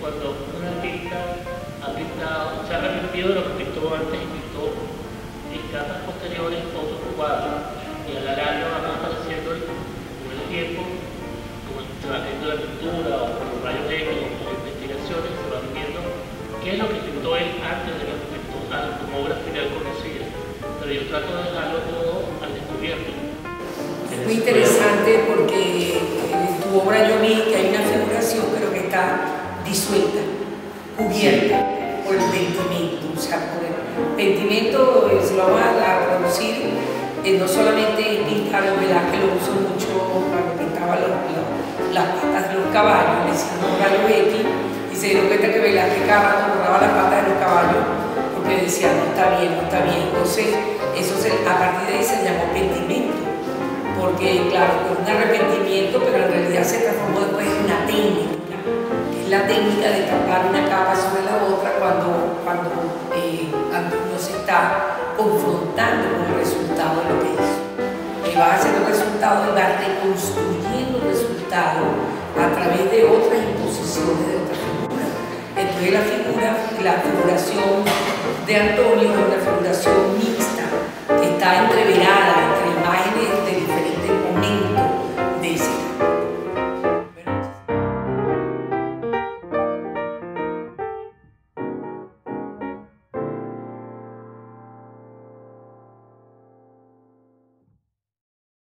cuando un artista pintado, se ha arrepentido de lo que pintó antes y pintó en capas posteriores otros cuadros y a la larga van apareciendo con el tiempo, como se va viendo la pintura o con los rayos X o con investigaciones, se van viendo qué es lo que pintó él antes de lo que pintó como obra final conocida. Pero yo trato de dejarlo todo al descubierto. Muy interesante porque en tu obra yo vi que hay una figuración pero que está disuelta, cubierta por el pentimento. O sea, por el pentimento se lo va a producir eh, no solamente pintar el que lo uso mucho cuando pintaba las patas de los caballos, le decían un rayo X, y se dieron cuenta que Velázquez cada borraba las patas de los caballos porque decía no está bien, no está bien. Entonces, eso a partir de ahí se llamó pentimento porque claro, es un arrepentimiento, pero en realidad se transformó después en una es la técnica de tapar una capa sobre la otra cuando, cuando eh, Antonio se está confrontando con el resultado de lo que hizo. Y va haciendo el resultado y va reconstruyendo el resultado a través de otras imposiciones de otras figuras. Entonces la figura, la figuración de Antonio es una figuración mixta, que está entreverada,